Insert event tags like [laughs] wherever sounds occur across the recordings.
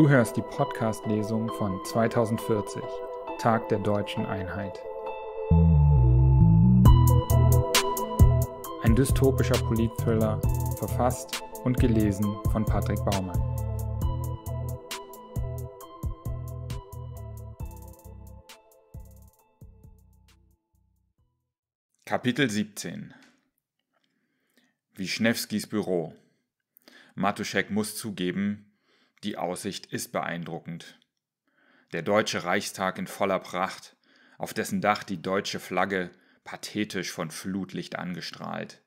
Du hörst die Podcast-Lesung von 2040, Tag der deutschen Einheit. Ein dystopischer Politthriller, verfasst und gelesen von Patrick Baumann. Kapitel 17 Wischnewskis Büro Matuschek muss zugeben, die Aussicht ist beeindruckend. Der Deutsche Reichstag in voller Pracht, auf dessen Dach die deutsche Flagge pathetisch von Flutlicht angestrahlt.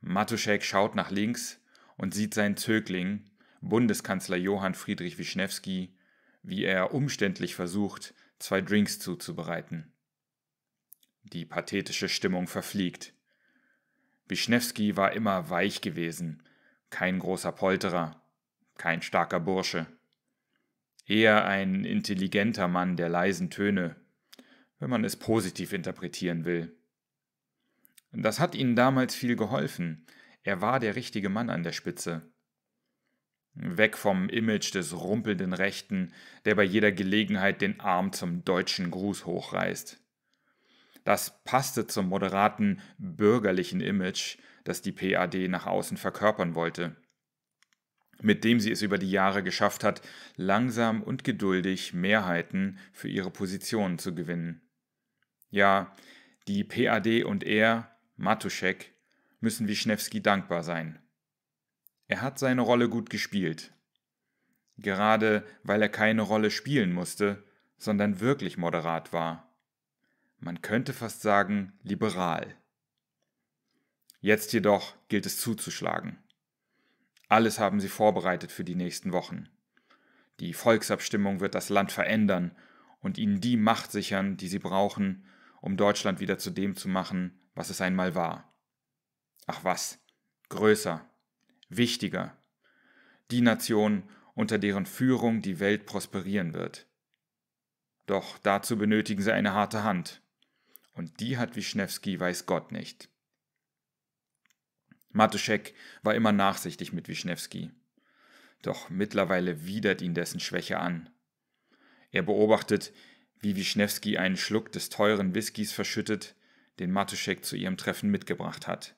Matuschek schaut nach links und sieht seinen Zögling, Bundeskanzler Johann Friedrich Wischnewski, wie er umständlich versucht, zwei Drinks zuzubereiten. Die pathetische Stimmung verfliegt. Wischnewski war immer weich gewesen, kein großer Polterer, kein starker Bursche. Eher ein intelligenter Mann der leisen Töne, wenn man es positiv interpretieren will. Das hat ihnen damals viel geholfen. Er war der richtige Mann an der Spitze. Weg vom Image des rumpelnden Rechten, der bei jeder Gelegenheit den Arm zum deutschen Gruß hochreißt. Das passte zum moderaten bürgerlichen Image, das die PAD nach außen verkörpern wollte mit dem sie es über die Jahre geschafft hat, langsam und geduldig Mehrheiten für ihre Positionen zu gewinnen. Ja, die PAD und er, Matuschek, müssen Wischnewski dankbar sein. Er hat seine Rolle gut gespielt. Gerade weil er keine Rolle spielen musste, sondern wirklich moderat war. Man könnte fast sagen liberal. Jetzt jedoch gilt es zuzuschlagen. Alles haben sie vorbereitet für die nächsten Wochen. Die Volksabstimmung wird das Land verändern und ihnen die Macht sichern, die sie brauchen, um Deutschland wieder zu dem zu machen, was es einmal war. Ach was, größer, wichtiger, die Nation, unter deren Führung die Welt prosperieren wird. Doch dazu benötigen sie eine harte Hand, und die hat Wischnewski weiß Gott nicht. Matuschek war immer nachsichtig mit Wischnewski. Doch mittlerweile widert ihn dessen Schwäche an. Er beobachtet, wie Wischnewski einen Schluck des teuren Whiskys verschüttet, den Matuschek zu ihrem Treffen mitgebracht hat.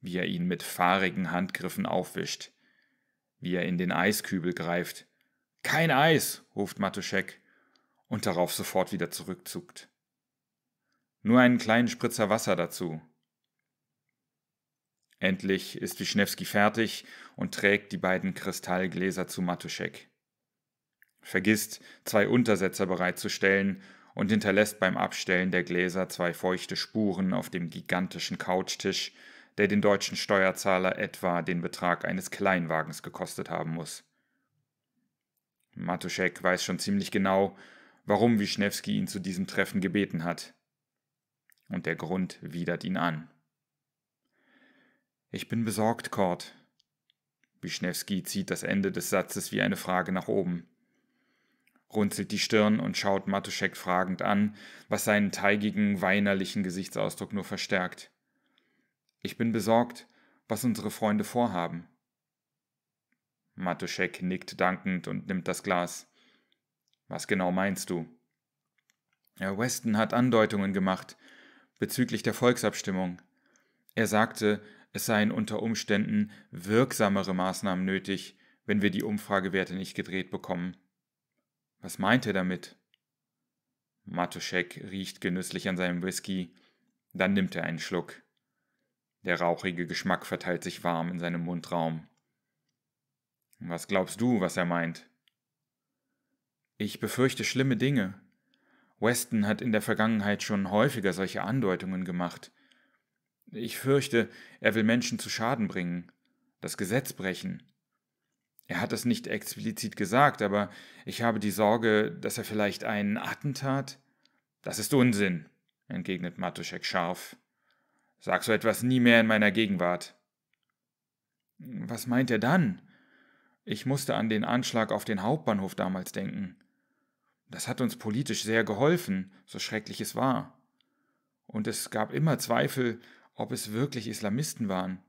Wie er ihn mit fahrigen Handgriffen aufwischt. Wie er in den Eiskübel greift. Kein Eis, ruft Matuschek und darauf sofort wieder zurückzuckt. Nur einen kleinen Spritzer Wasser dazu, Endlich ist Wischnewski fertig und trägt die beiden Kristallgläser zu Matuschek. Vergisst, zwei Untersetzer bereitzustellen und hinterlässt beim Abstellen der Gläser zwei feuchte Spuren auf dem gigantischen Couchtisch, der den deutschen Steuerzahler etwa den Betrag eines Kleinwagens gekostet haben muss. Matuschek weiß schon ziemlich genau, warum Wischnewski ihn zu diesem Treffen gebeten hat. Und der Grund widert ihn an. Ich bin besorgt, Cord. Wischnewski zieht das Ende des Satzes wie eine Frage nach oben, runzelt die Stirn und schaut Matuschek fragend an, was seinen teigigen, weinerlichen Gesichtsausdruck nur verstärkt. Ich bin besorgt, was unsere Freunde vorhaben. Matuschek nickt dankend und nimmt das Glas. Was genau meinst du? Herr Weston hat Andeutungen gemacht bezüglich der Volksabstimmung. Er sagte, es seien unter Umständen wirksamere Maßnahmen nötig, wenn wir die Umfragewerte nicht gedreht bekommen. Was meint er damit? Matuschek riecht genüsslich an seinem Whisky, dann nimmt er einen Schluck. Der rauchige Geschmack verteilt sich warm in seinem Mundraum. Was glaubst du, was er meint? Ich befürchte schlimme Dinge. Weston hat in der Vergangenheit schon häufiger solche Andeutungen gemacht. Ich fürchte, er will Menschen zu Schaden bringen, das Gesetz brechen. Er hat es nicht explizit gesagt, aber ich habe die Sorge, dass er vielleicht ein Attentat. Das ist Unsinn, entgegnet Matuschek scharf. Sag so etwas nie mehr in meiner Gegenwart. Was meint er dann? Ich musste an den Anschlag auf den Hauptbahnhof damals denken. Das hat uns politisch sehr geholfen, so schrecklich es war. Und es gab immer Zweifel, ob es wirklich Islamisten waren.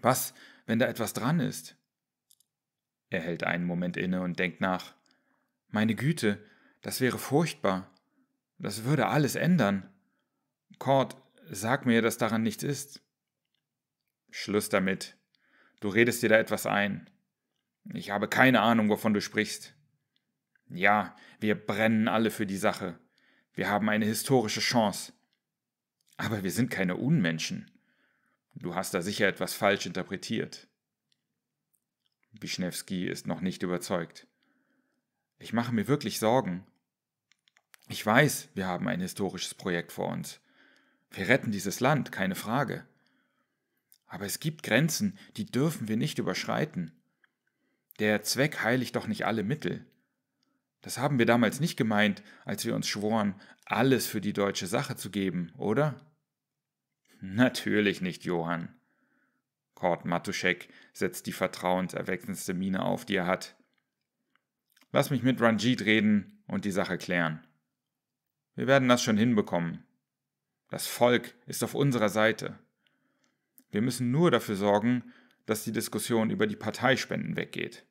Was, wenn da etwas dran ist? Er hält einen Moment inne und denkt nach. Meine Güte, das wäre furchtbar. Das würde alles ändern. Cord, sag mir, dass daran nichts ist. Schluss damit. Du redest dir da etwas ein. Ich habe keine Ahnung, wovon du sprichst. Ja, wir brennen alle für die Sache. Wir haben eine historische Chance. Aber wir sind keine Unmenschen. Du hast da sicher etwas falsch interpretiert. Wischnewski ist noch nicht überzeugt. Ich mache mir wirklich Sorgen. Ich weiß, wir haben ein historisches Projekt vor uns. Wir retten dieses Land, keine Frage. Aber es gibt Grenzen, die dürfen wir nicht überschreiten. Der Zweck heiligt doch nicht alle Mittel. Das haben wir damals nicht gemeint, als wir uns schworen, alles für die deutsche Sache zu geben, oder? [laughs] Natürlich nicht, Johann. Kord Matuschek setzt die vertrauenserweckendste Miene auf, die er hat. Lass mich mit Ranjit reden und die Sache klären. Wir werden das schon hinbekommen. Das Volk ist auf unserer Seite. Wir müssen nur dafür sorgen, dass die Diskussion über die Parteispenden weggeht.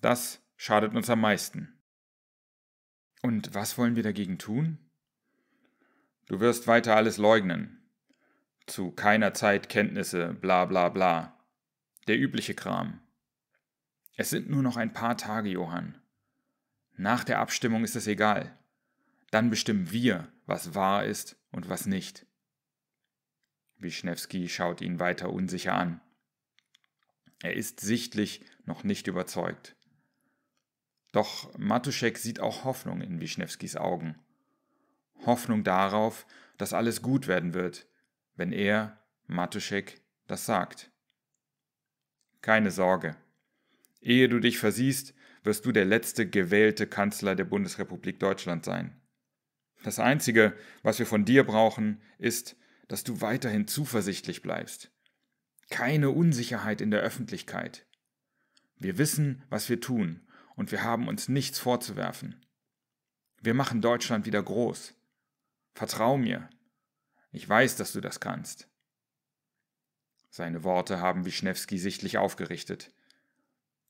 Das schadet uns am meisten. Und was wollen wir dagegen tun? Du wirst weiter alles leugnen. Zu keiner Zeit Kenntnisse, bla bla bla. Der übliche Kram. Es sind nur noch ein paar Tage, Johann. Nach der Abstimmung ist es egal. Dann bestimmen wir, was wahr ist und was nicht. Wischnewski schaut ihn weiter unsicher an. Er ist sichtlich noch nicht überzeugt. Doch Matuschek sieht auch Hoffnung in Wischnewskis Augen. Hoffnung darauf, dass alles gut werden wird, wenn er, Matuschek, das sagt. Keine Sorge. Ehe du dich versiehst, wirst du der letzte gewählte Kanzler der Bundesrepublik Deutschland sein. Das Einzige, was wir von dir brauchen, ist, dass du weiterhin zuversichtlich bleibst. Keine Unsicherheit in der Öffentlichkeit. Wir wissen, was wir tun, und wir haben uns nichts vorzuwerfen. Wir machen Deutschland wieder groß. Vertrau mir. Ich weiß, dass du das kannst. Seine Worte haben Wischnewski sichtlich aufgerichtet.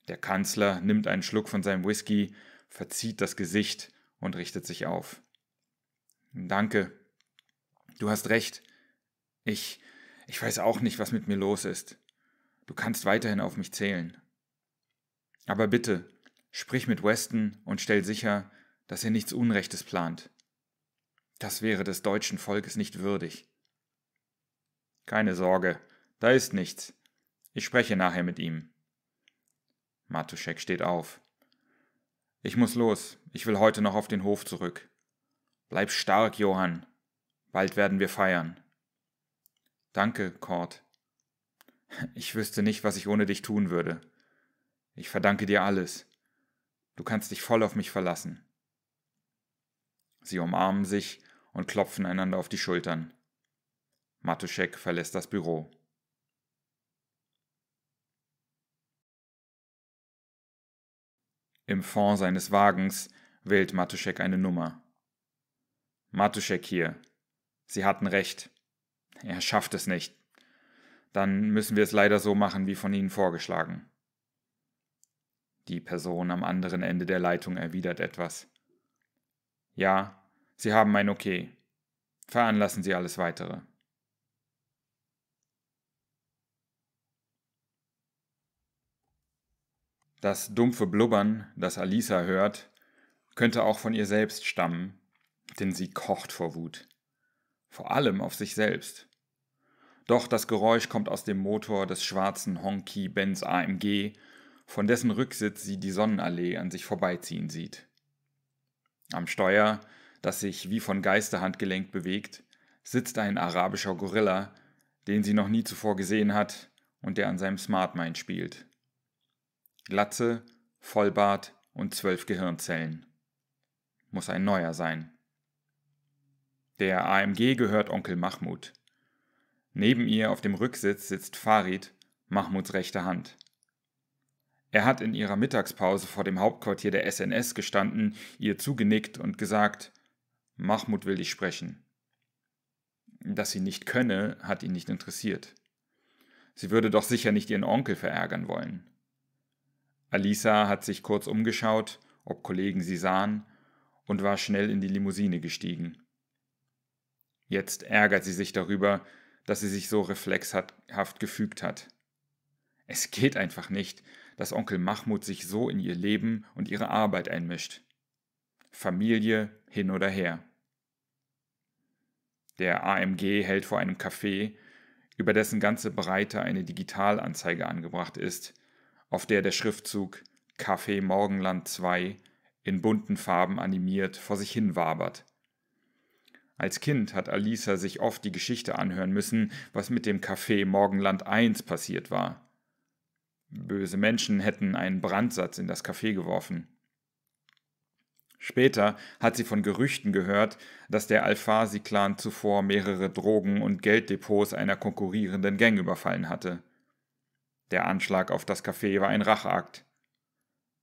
Der Kanzler nimmt einen Schluck von seinem Whisky, verzieht das Gesicht und richtet sich auf. Danke. Du hast recht. Ich, ich weiß auch nicht, was mit mir los ist. Du kannst weiterhin auf mich zählen. Aber bitte, sprich mit Weston und stell sicher, dass er nichts Unrechtes plant. Das wäre des deutschen Volkes nicht würdig. Keine Sorge, da ist nichts. Ich spreche nachher mit ihm. Matuschek steht auf. Ich muss los, ich will heute noch auf den Hof zurück. Bleib stark, Johann. Bald werden wir feiern. Danke, Cord. Ich wüsste nicht, was ich ohne dich tun würde. Ich verdanke dir alles. Du kannst dich voll auf mich verlassen. Sie umarmen sich und klopfen einander auf die Schultern. Matuschek verlässt das Büro. Im Fond seines Wagens wählt Matuschek eine Nummer. Matuschek hier. Sie hatten recht. Er schafft es nicht. Dann müssen wir es leider so machen, wie von Ihnen vorgeschlagen. Die Person am anderen Ende der Leitung erwidert etwas. Ja, Sie haben mein Okay. Veranlassen Sie alles weitere. Das dumpfe Blubbern, das Alisa hört, könnte auch von ihr selbst stammen, denn sie kocht vor Wut. Vor allem auf sich selbst. Doch das Geräusch kommt aus dem Motor des schwarzen Honky Benz AMG, von dessen Rücksitz sie die Sonnenallee an sich vorbeiziehen sieht. Am Steuer, das sich wie von Geisterhand gelenkt bewegt, sitzt ein arabischer Gorilla, den sie noch nie zuvor gesehen hat und der an seinem Smartmind spielt. Glatze, Vollbart und zwölf Gehirnzellen. Muss ein neuer sein. Der AMG gehört Onkel Mahmoud. Neben ihr auf dem Rücksitz sitzt Farid, Mahmuds rechte Hand. Er hat in ihrer Mittagspause vor dem Hauptquartier der SNS gestanden, ihr zugenickt und gesagt, Mahmoud will dich sprechen. Dass sie nicht könne, hat ihn nicht interessiert. Sie würde doch sicher nicht ihren Onkel verärgern wollen. Alisa hat sich kurz umgeschaut, ob Kollegen sie sahen, und war schnell in die Limousine gestiegen. Jetzt ärgert sie sich darüber, dass sie sich so reflexhaft gefügt hat. Es geht einfach nicht, dass Onkel Mahmoud sich so in ihr Leben und ihre Arbeit einmischt. Familie hin oder her. Der AMG hält vor einem Café, über dessen ganze Breite eine Digitalanzeige angebracht ist, auf der der Schriftzug Café Morgenland 2 in bunten Farben animiert vor sich hin wabert. Als Kind hat Alisa sich oft die Geschichte anhören müssen, was mit dem Café Morgenland 1 passiert war. Böse Menschen hätten einen Brandsatz in das Café geworfen. Später hat sie von Gerüchten gehört, dass der Alfasi-Clan zuvor mehrere Drogen- und Gelddepots einer konkurrierenden Gang überfallen hatte. Der Anschlag auf das Café war ein Racheakt.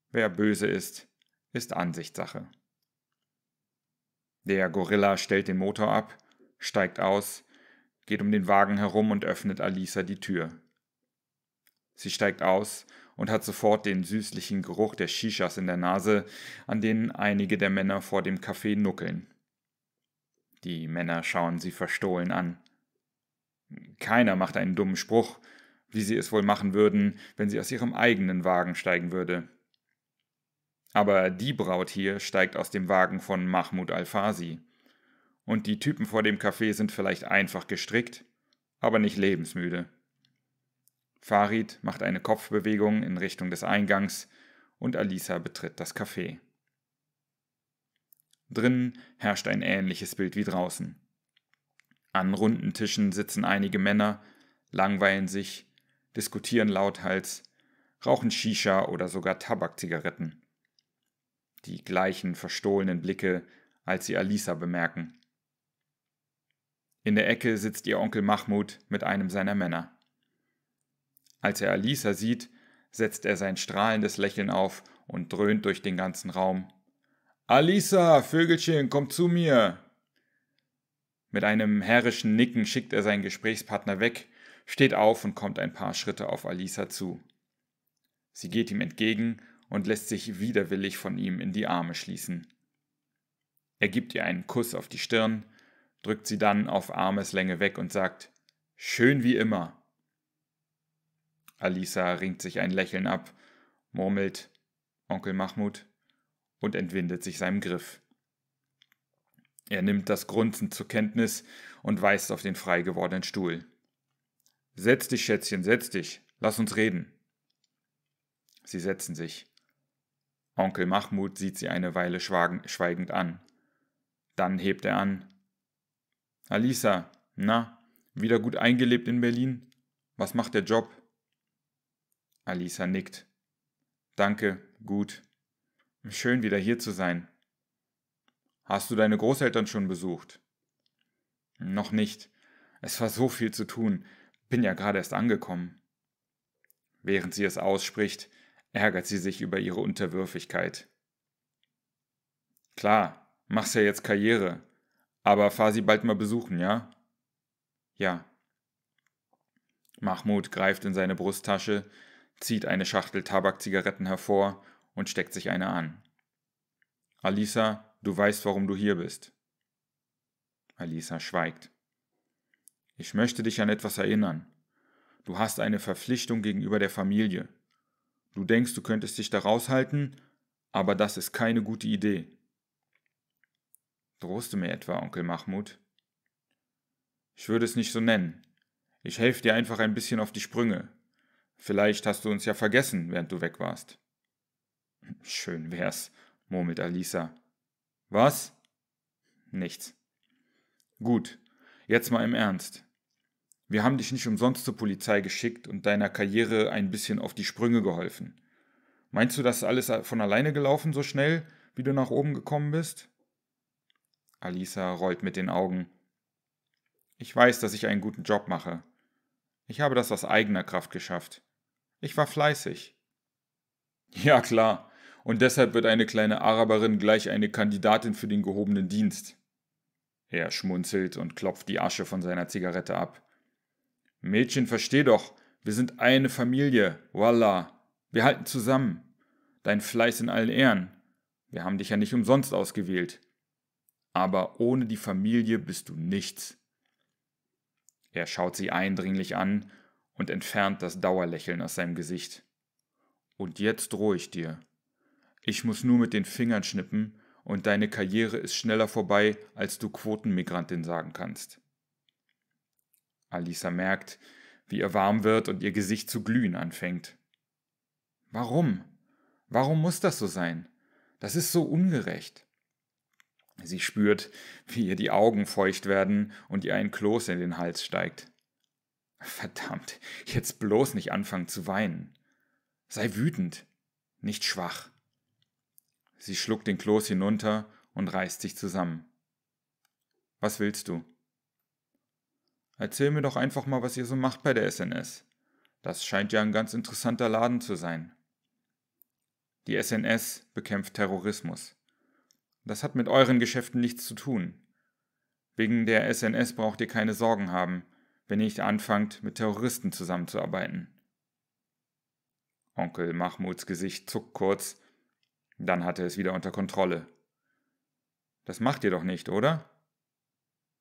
Wer böse ist, ist Ansichtssache. Der Gorilla stellt den Motor ab, steigt aus, geht um den Wagen herum und öffnet Alisa die Tür. Sie steigt aus und hat sofort den süßlichen Geruch der Shishas in der Nase, an denen einige der Männer vor dem Café nuckeln. Die Männer schauen sie verstohlen an. Keiner macht einen dummen Spruch, wie sie es wohl machen würden, wenn sie aus ihrem eigenen Wagen steigen würde. Aber die Braut hier steigt aus dem Wagen von Mahmoud Al-Fasi. Und die Typen vor dem Café sind vielleicht einfach gestrickt, aber nicht lebensmüde. Farid macht eine Kopfbewegung in Richtung des Eingangs und Alisa betritt das Café. Drinnen herrscht ein ähnliches Bild wie draußen. An runden Tischen sitzen einige Männer, langweilen sich, diskutieren lauthals, rauchen Shisha oder sogar Tabakzigaretten. Die gleichen verstohlenen Blicke, als sie Alisa bemerken. In der Ecke sitzt ihr Onkel Mahmoud mit einem seiner Männer. Als er Alisa sieht, setzt er sein strahlendes Lächeln auf und dröhnt durch den ganzen Raum. Alisa, Vögelchen, komm zu mir! Mit einem herrischen Nicken schickt er seinen Gesprächspartner weg, steht auf und kommt ein paar Schritte auf Alisa zu. Sie geht ihm entgegen und lässt sich widerwillig von ihm in die Arme schließen. Er gibt ihr einen Kuss auf die Stirn, drückt sie dann auf Armeslänge weg und sagt Schön wie immer. Alisa ringt sich ein Lächeln ab, murmelt Onkel Mahmud und entwindet sich seinem Griff. Er nimmt das Grunzen zur Kenntnis und weist auf den frei gewordenen Stuhl. Setz dich, Schätzchen, setz dich, lass uns reden. Sie setzen sich. Onkel Mahmud sieht sie eine Weile schweigend an. Dann hebt er an. Alisa, na, wieder gut eingelebt in Berlin? Was macht der Job? Alisa nickt. Danke, gut. Schön wieder hier zu sein. Hast du deine Großeltern schon besucht? Noch nicht. Es war so viel zu tun. Bin ja gerade erst angekommen. Während sie es ausspricht, ärgert sie sich über ihre Unterwürfigkeit. Klar, machst ja jetzt Karriere, aber fahr sie bald mal besuchen, ja? Ja. Mahmoud greift in seine Brusttasche, zieht eine Schachtel Tabakzigaretten hervor und steckt sich eine an. Alisa, du weißt, warum du hier bist. Alisa schweigt. Ich möchte dich an etwas erinnern. Du hast eine Verpflichtung gegenüber der Familie. Du denkst, du könntest dich da raushalten, aber das ist keine gute Idee. Drohst du mir etwa, Onkel Mahmud? Ich würde es nicht so nennen. Ich helfe dir einfach ein bisschen auf die Sprünge. Vielleicht hast du uns ja vergessen, während du weg warst. Schön wär's, murmelt Alisa. Was? Nichts. Gut, jetzt mal im Ernst. Wir haben dich nicht umsonst zur Polizei geschickt und deiner Karriere ein bisschen auf die Sprünge geholfen. Meinst du, das ist alles von alleine gelaufen so schnell, wie du nach oben gekommen bist? Alisa rollt mit den Augen. Ich weiß, dass ich einen guten Job mache. Ich habe das aus eigener Kraft geschafft. Ich war fleißig. Ja klar, und deshalb wird eine kleine Araberin gleich eine Kandidatin für den gehobenen Dienst. Er schmunzelt und klopft die Asche von seiner Zigarette ab. Mädchen, versteh doch, wir sind eine Familie, voila, wir halten zusammen. dein Fleiß in allen Ehren. Wir haben dich ja nicht umsonst ausgewählt. Aber ohne die Familie bist du nichts. Er schaut sie eindringlich an und entfernt das Dauerlächeln aus seinem Gesicht. Und jetzt drohe ich dir. Ich muss nur mit den Fingern schnippen und deine Karriere ist schneller vorbei, als du Quotenmigrantin sagen kannst. Alisa merkt, wie ihr warm wird und ihr Gesicht zu glühen anfängt. Warum? Warum muss das so sein? Das ist so ungerecht. Sie spürt, wie ihr die Augen feucht werden und ihr ein Kloß in den Hals steigt. Verdammt, jetzt bloß nicht anfangen zu weinen. Sei wütend, nicht schwach. Sie schluckt den Kloß hinunter und reißt sich zusammen. Was willst du? Erzähl mir doch einfach mal, was ihr so macht bei der SNS. Das scheint ja ein ganz interessanter Laden zu sein. Die SNS bekämpft Terrorismus. Das hat mit euren Geschäften nichts zu tun. Wegen der SNS braucht ihr keine Sorgen haben, wenn ihr nicht anfangt, mit Terroristen zusammenzuarbeiten. Onkel Mahmuds Gesicht zuckt kurz dann hat er es wieder unter Kontrolle. Das macht ihr doch nicht, oder?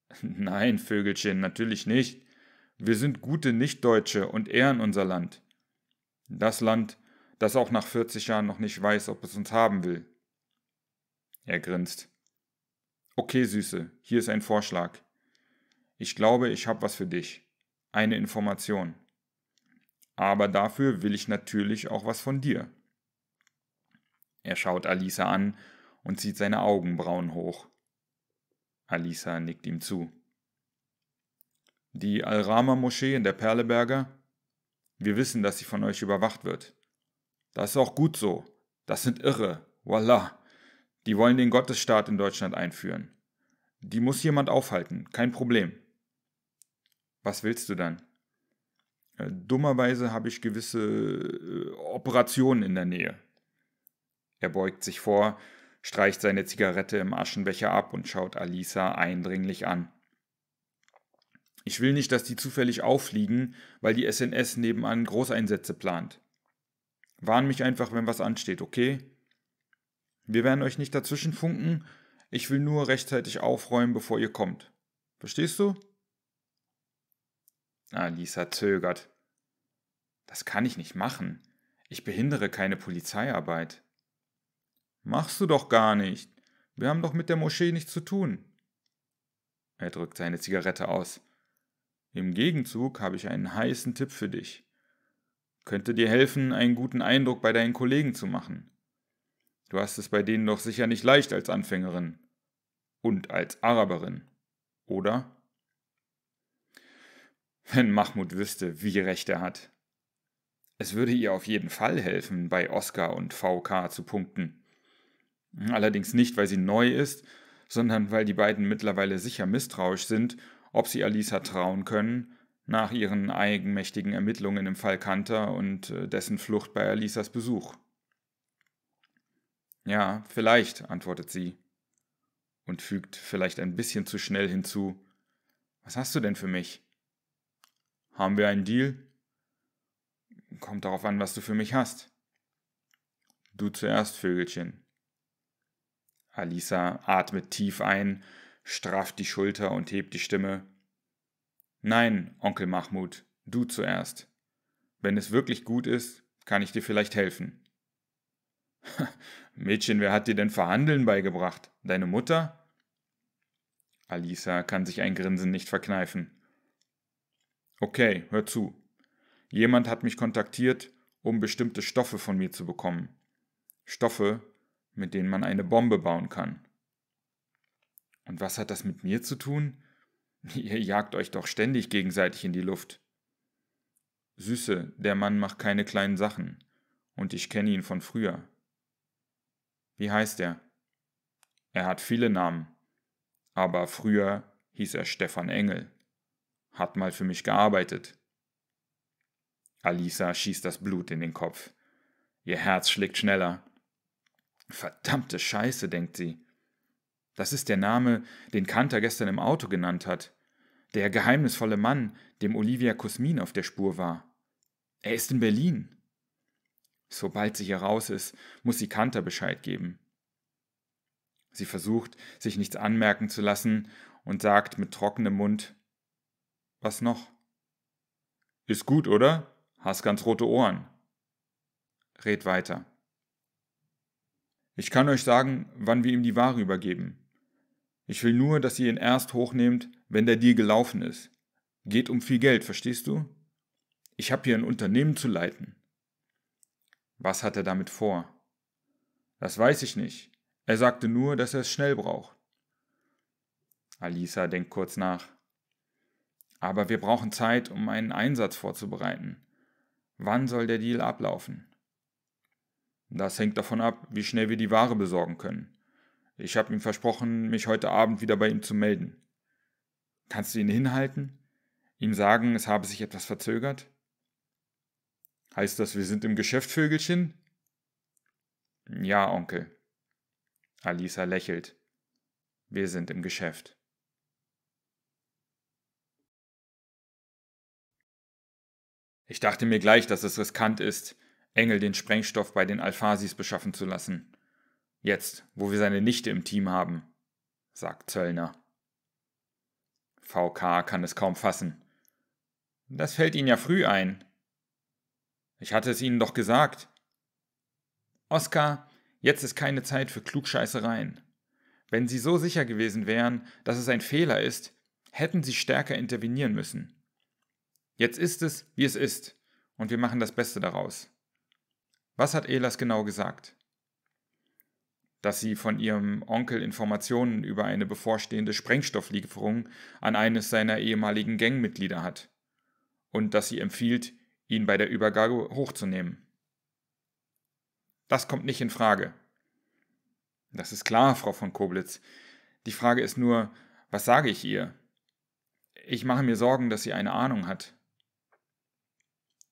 [laughs] Nein, Vögelchen, natürlich nicht. Wir sind gute Nichtdeutsche und ehren unser Land. Das Land, das auch nach 40 Jahren noch nicht weiß, ob es uns haben will. Er grinst. Okay, Süße, hier ist ein Vorschlag. Ich glaube, ich habe was für dich. Eine Information. Aber dafür will ich natürlich auch was von dir. Er schaut Alisa an und zieht seine Augenbrauen hoch. Alisa nickt ihm zu. Die Al-Rama-Moschee in der Perleberger? Wir wissen, dass sie von euch überwacht wird. Das ist auch gut so. Das sind Irre. Wallah. Die wollen den Gottesstaat in Deutschland einführen. Die muss jemand aufhalten. Kein Problem. Was willst du dann? Äh, dummerweise habe ich gewisse äh, Operationen in der Nähe. Er beugt sich vor, streicht seine Zigarette im Aschenbecher ab und schaut Alisa eindringlich an. Ich will nicht, dass die zufällig auffliegen, weil die SNS nebenan Großeinsätze plant. Warn mich einfach, wenn was ansteht, okay? Wir werden euch nicht dazwischen funken, ich will nur rechtzeitig aufräumen, bevor ihr kommt. Verstehst du? Alisa zögert. Das kann ich nicht machen. Ich behindere keine Polizeiarbeit. Machst du doch gar nicht. Wir haben doch mit der Moschee nichts zu tun. Er drückt seine Zigarette aus. Im Gegenzug habe ich einen heißen Tipp für dich. Könnte dir helfen, einen guten Eindruck bei deinen Kollegen zu machen. Du hast es bei denen doch sicher nicht leicht als Anfängerin. Und als Araberin. Oder? Wenn Mahmoud wüsste, wie recht er hat. Es würde ihr auf jeden Fall helfen, bei Oscar und VK zu punkten. Allerdings nicht, weil sie neu ist, sondern weil die beiden mittlerweile sicher misstrauisch sind, ob sie Alisa trauen können, nach ihren eigenmächtigen Ermittlungen im Fall Kanter und äh, dessen Flucht bei Alisas Besuch. Ja, vielleicht, antwortet sie und fügt vielleicht ein bisschen zu schnell hinzu. Was hast du denn für mich? Haben wir einen Deal? Kommt darauf an, was du für mich hast. Du zuerst, Vögelchen. Alisa atmet tief ein, strafft die Schulter und hebt die Stimme. Nein, Onkel Mahmud, du zuerst. Wenn es wirklich gut ist, kann ich dir vielleicht helfen. [laughs] Mädchen, wer hat dir denn Verhandeln beigebracht? Deine Mutter? Alisa kann sich ein Grinsen nicht verkneifen. Okay, hör zu. Jemand hat mich kontaktiert, um bestimmte Stoffe von mir zu bekommen. Stoffe, mit denen man eine Bombe bauen kann. Und was hat das mit mir zu tun? [laughs] Ihr jagt euch doch ständig gegenseitig in die Luft. Süße, der Mann macht keine kleinen Sachen, und ich kenne ihn von früher. Wie heißt er? Er hat viele Namen, aber früher hieß er Stefan Engel, hat mal für mich gearbeitet. Alisa schießt das Blut in den Kopf. Ihr Herz schlägt schneller. Verdammte Scheiße, denkt sie. Das ist der Name, den Kanter gestern im Auto genannt hat. Der geheimnisvolle Mann, dem Olivia Kosmin auf der Spur war. Er ist in Berlin. Sobald sie hier raus ist, muss sie Kanter Bescheid geben. Sie versucht, sich nichts anmerken zu lassen und sagt mit trockenem Mund: Was noch? Ist gut, oder? Hast ganz rote Ohren. Red weiter. Ich kann euch sagen, wann wir ihm die Ware übergeben. Ich will nur, dass ihr ihn erst hochnehmt, wenn der Deal gelaufen ist. Geht um viel Geld, verstehst du? Ich habe hier ein Unternehmen zu leiten. Was hat er damit vor? Das weiß ich nicht. Er sagte nur, dass er es schnell braucht. Alisa denkt kurz nach. Aber wir brauchen Zeit, um einen Einsatz vorzubereiten. Wann soll der Deal ablaufen? Das hängt davon ab, wie schnell wir die Ware besorgen können. Ich habe ihm versprochen, mich heute Abend wieder bei ihm zu melden. Kannst du ihn hinhalten? Ihm sagen, es habe sich etwas verzögert? Heißt das, wir sind im Geschäft, Vögelchen? Ja, Onkel. Alisa lächelt. Wir sind im Geschäft. Ich dachte mir gleich, dass es riskant ist, Engel den Sprengstoff bei den Alphasis beschaffen zu lassen. Jetzt, wo wir seine Nichte im Team haben, sagt Zöllner. VK kann es kaum fassen. Das fällt Ihnen ja früh ein. Ich hatte es Ihnen doch gesagt. Oskar, jetzt ist keine Zeit für Klugscheißereien. Wenn Sie so sicher gewesen wären, dass es ein Fehler ist, hätten Sie stärker intervenieren müssen. Jetzt ist es, wie es ist, und wir machen das Beste daraus. Was hat Elas genau gesagt? Dass sie von ihrem Onkel Informationen über eine bevorstehende Sprengstofflieferung an eines seiner ehemaligen Gangmitglieder hat und dass sie empfiehlt, ihn bei der Übergabe hochzunehmen. Das kommt nicht in Frage. Das ist klar, Frau von Koblitz. Die Frage ist nur, was sage ich ihr? Ich mache mir Sorgen, dass sie eine Ahnung hat.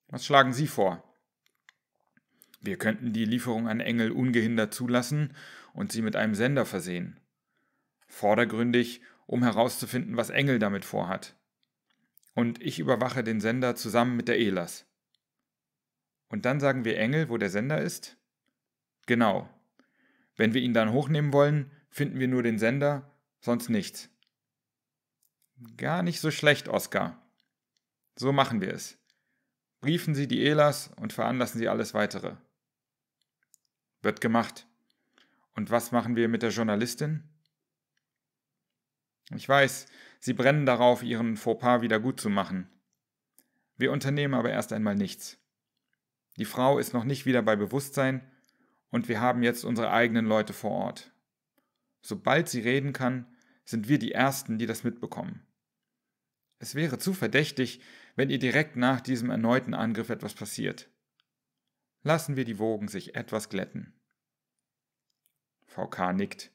Was schlagen Sie vor? Wir könnten die Lieferung an Engel ungehindert zulassen und sie mit einem Sender versehen. Vordergründig, um herauszufinden, was Engel damit vorhat. Und ich überwache den Sender zusammen mit der ELAS. Und dann sagen wir Engel, wo der Sender ist? Genau. Wenn wir ihn dann hochnehmen wollen, finden wir nur den Sender, sonst nichts. Gar nicht so schlecht, Oskar. So machen wir es. Briefen Sie die ELAs und veranlassen Sie alles weitere. Wird gemacht. Und was machen wir mit der Journalistin? Ich weiß, Sie brennen darauf, Ihren Fauxpas wieder gut zu machen. Wir unternehmen aber erst einmal nichts. Die Frau ist noch nicht wieder bei Bewusstsein und wir haben jetzt unsere eigenen Leute vor Ort. Sobald sie reden kann, sind wir die Ersten, die das mitbekommen. Es wäre zu verdächtig, wenn ihr direkt nach diesem erneuten Angriff etwas passiert. Lassen wir die Wogen sich etwas glätten. VK nickt.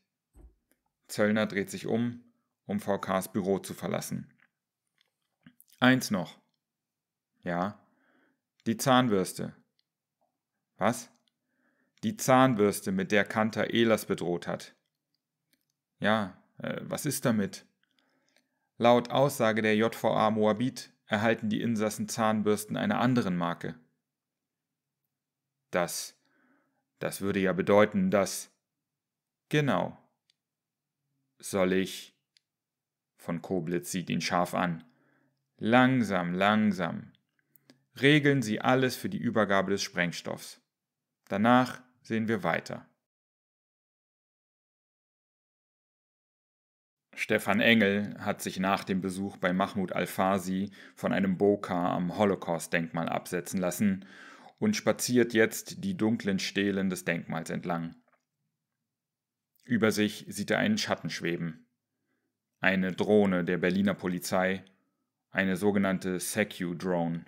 Zöllner dreht sich um, um VKs Büro zu verlassen. Eins noch. Ja, die Zahnbürste. Was? Die Zahnbürste, mit der Kanter Elas bedroht hat. Ja, äh, was ist damit? Laut Aussage der JVA Moabit erhalten die Insassen Zahnbürsten einer anderen Marke. Das, das würde ja bedeuten, dass. Genau. Soll ich. Von Koblitz sieht ihn scharf an. Langsam, langsam. Regeln Sie alles für die Übergabe des Sprengstoffs. Danach sehen wir weiter. Stefan Engel hat sich nach dem Besuch bei Mahmoud Al-Fasi von einem Bokar am Holocaust-Denkmal absetzen lassen und spaziert jetzt die dunklen Stelen des Denkmals entlang. Über sich sieht er einen Schatten schweben. Eine Drohne der Berliner Polizei, eine sogenannte Secu-Drone.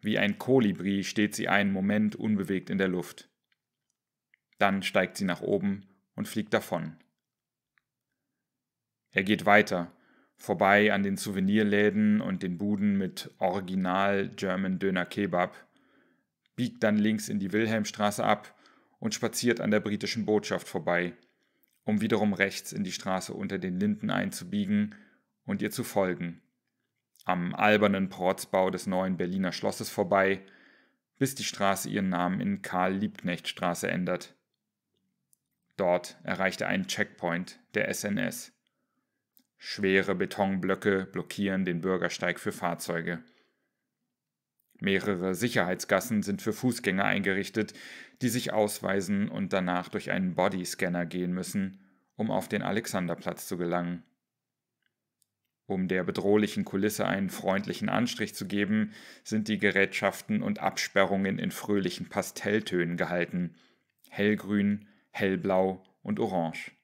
Wie ein Kolibri steht sie einen Moment unbewegt in der Luft. Dann steigt sie nach oben und fliegt davon. Er geht weiter, vorbei an den Souvenirläden und den Buden mit Original German Döner Kebab, biegt dann links in die Wilhelmstraße ab und spaziert an der britischen Botschaft vorbei, um wiederum rechts in die Straße unter den Linden einzubiegen und ihr zu folgen. Am albernen Protzbau des neuen Berliner Schlosses vorbei, bis die Straße ihren Namen in Karl-Liebknecht-Straße ändert. Dort erreicht er einen Checkpoint der SNS. Schwere Betonblöcke blockieren den Bürgersteig für Fahrzeuge. Mehrere Sicherheitsgassen sind für Fußgänger eingerichtet, die sich ausweisen und danach durch einen Bodyscanner gehen müssen, um auf den Alexanderplatz zu gelangen. Um der bedrohlichen Kulisse einen freundlichen Anstrich zu geben, sind die Gerätschaften und Absperrungen in fröhlichen Pastelltönen gehalten: hellgrün, hellblau und orange.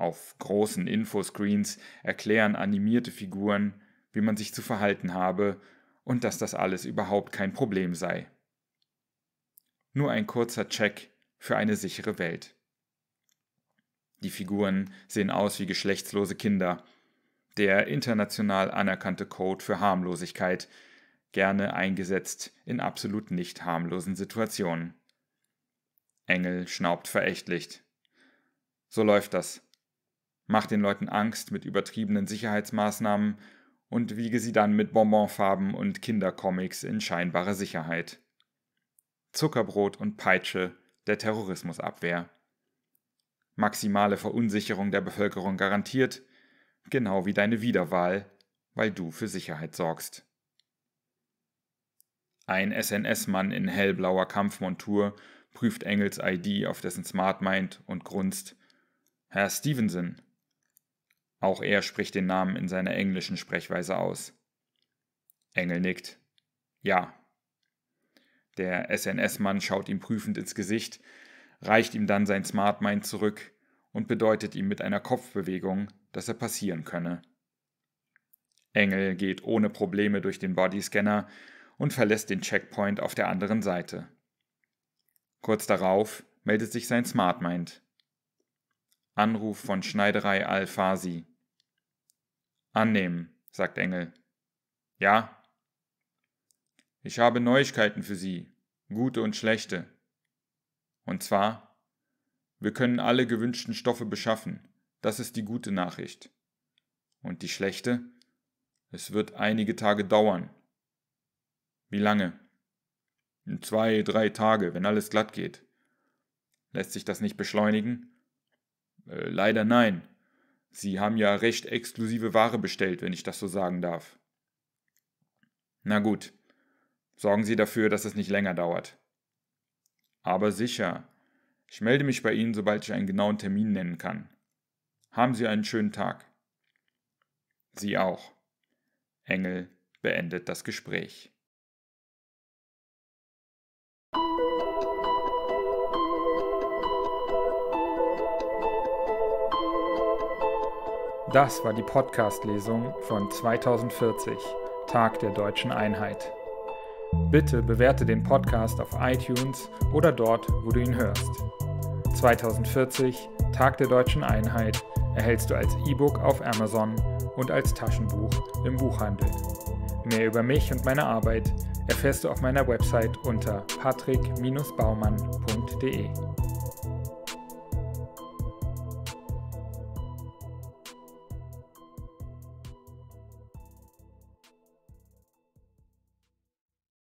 Auf großen Infoscreens erklären animierte Figuren, wie man sich zu verhalten habe und dass das alles überhaupt kein Problem sei. Nur ein kurzer Check für eine sichere Welt. Die Figuren sehen aus wie geschlechtslose Kinder. Der international anerkannte Code für Harmlosigkeit, gerne eingesetzt in absolut nicht harmlosen Situationen. Engel schnaubt verächtlich. So läuft das. Mach den Leuten Angst mit übertriebenen Sicherheitsmaßnahmen und wiege sie dann mit Bonbonfarben und Kindercomics in scheinbare Sicherheit. Zuckerbrot und Peitsche der Terrorismusabwehr. Maximale Verunsicherung der Bevölkerung garantiert, genau wie deine Wiederwahl, weil du für Sicherheit sorgst. Ein SNS-Mann in hellblauer Kampfmontur prüft Engels ID auf dessen Smartmind und grunzt. Herr Stevenson, auch er spricht den Namen in seiner englischen Sprechweise aus. Engel nickt. Ja. Der SNS-Mann schaut ihm prüfend ins Gesicht, reicht ihm dann sein Smartmind zurück und bedeutet ihm mit einer Kopfbewegung, dass er passieren könne. Engel geht ohne Probleme durch den Bodyscanner und verlässt den Checkpoint auf der anderen Seite. Kurz darauf meldet sich sein Smartmind. Anruf von Schneiderei Al-Fasi. Annehmen, sagt Engel. Ja? Ich habe Neuigkeiten für Sie, gute und schlechte. Und zwar, wir können alle gewünschten Stoffe beschaffen, das ist die gute Nachricht. Und die schlechte? Es wird einige Tage dauern. Wie lange? In zwei, drei Tage, wenn alles glatt geht. Lässt sich das nicht beschleunigen? Äh, leider nein. Sie haben ja recht exklusive Ware bestellt, wenn ich das so sagen darf. Na gut, sorgen Sie dafür, dass es nicht länger dauert. Aber sicher, ich melde mich bei Ihnen, sobald ich einen genauen Termin nennen kann. Haben Sie einen schönen Tag. Sie auch. Engel beendet das Gespräch. Das war die Podcast-Lesung von 2040, Tag der deutschen Einheit. Bitte bewerte den Podcast auf iTunes oder dort, wo du ihn hörst. 2040, Tag der deutschen Einheit, erhältst du als E-Book auf Amazon und als Taschenbuch im Buchhandel. Mehr über mich und meine Arbeit erfährst du auf meiner Website unter patrick-baumann.de.